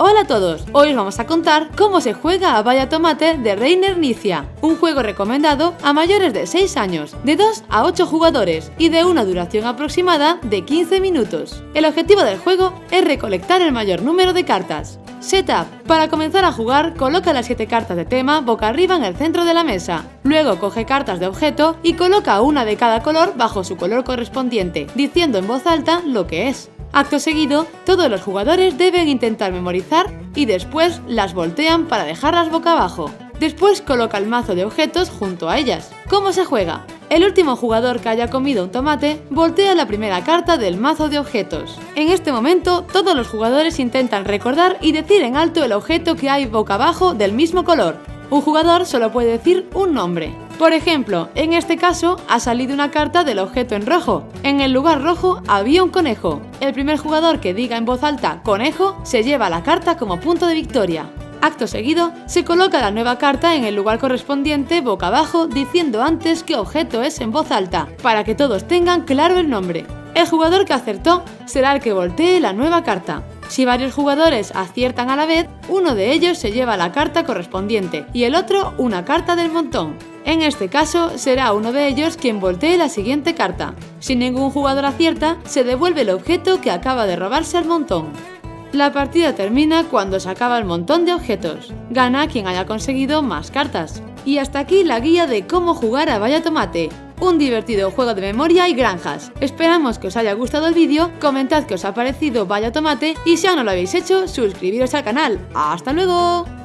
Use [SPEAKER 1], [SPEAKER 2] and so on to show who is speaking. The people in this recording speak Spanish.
[SPEAKER 1] Hola a todos, hoy os vamos a contar cómo se juega a Vaya Tomate de Reiner Nicia, un juego recomendado a mayores de 6 años, de 2 a 8 jugadores y de una duración aproximada de 15 minutos. El objetivo del juego es recolectar el mayor número de cartas. Setup. Para comenzar a jugar, coloca las 7 cartas de tema boca arriba en el centro de la mesa. Luego coge cartas de objeto y coloca una de cada color bajo su color correspondiente, diciendo en voz alta lo que es. Acto seguido, todos los jugadores deben intentar memorizar y después las voltean para dejarlas boca abajo. Después coloca el mazo de objetos junto a ellas. ¿Cómo se juega? El último jugador que haya comido un tomate voltea la primera carta del mazo de objetos. En este momento, todos los jugadores intentan recordar y decir en alto el objeto que hay boca abajo del mismo color. Un jugador solo puede decir un nombre. Por ejemplo, en este caso ha salido una carta del objeto en rojo. En el lugar rojo había un conejo. El primer jugador que diga en voz alta conejo se lleva la carta como punto de victoria. Acto seguido, se coloca la nueva carta en el lugar correspondiente boca abajo diciendo antes qué objeto es en voz alta, para que todos tengan claro el nombre. El jugador que acertó será el que voltee la nueva carta. Si varios jugadores aciertan a la vez, uno de ellos se lleva la carta correspondiente y el otro una carta del montón. En este caso, será uno de ellos quien voltee la siguiente carta. Si ningún jugador acierta, se devuelve el objeto que acaba de robarse al montón. La partida termina cuando se acaba el montón de objetos. Gana quien haya conseguido más cartas. Y hasta aquí la guía de cómo jugar a Vaya Tomate, un divertido juego de memoria y granjas. Esperamos que os haya gustado el vídeo, comentad que os ha parecido Vaya Tomate y si aún no lo habéis hecho, suscribiros al canal. ¡Hasta luego!